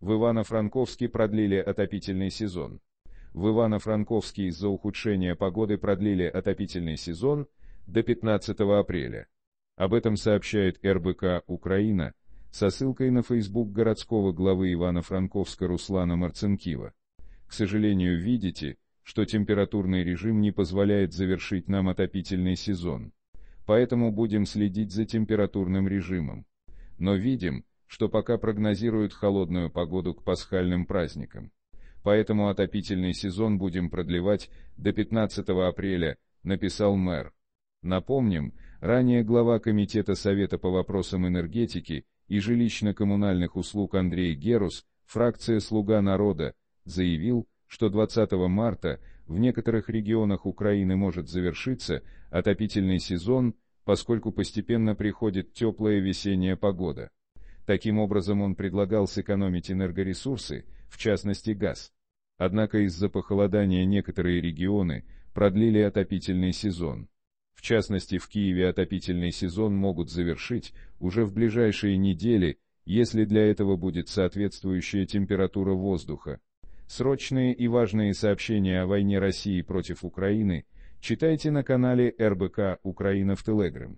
В Ивано-Франковске продлили отопительный сезон. В Ивано-Франковске из-за ухудшения погоды продлили отопительный сезон до 15 апреля. Об этом сообщает РБК «Украина» со ссылкой на Facebook городского главы Ивано-Франковска Руслана Марцинкива. К сожалению, видите, что температурный режим не позволяет завершить нам отопительный сезон. Поэтому будем следить за температурным режимом. Но видим, что пока прогнозируют холодную погоду к пасхальным праздникам. Поэтому отопительный сезон будем продлевать до 15 апреля, написал мэр. Напомним, ранее глава Комитета Совета по вопросам энергетики и жилищно-коммунальных услуг Андрей Герус, фракция «Слуга народа», заявил, что 20 марта в некоторых регионах Украины может завершиться отопительный сезон, поскольку постепенно приходит теплая весенняя погода. Таким образом он предлагал сэкономить энергоресурсы, в частности газ. Однако из-за похолодания некоторые регионы продлили отопительный сезон. В частности, в Киеве отопительный сезон могут завершить уже в ближайшие недели, если для этого будет соответствующая температура воздуха. Срочные и важные сообщения о войне России против Украины читайте на канале РБК «Украина в Телеграм».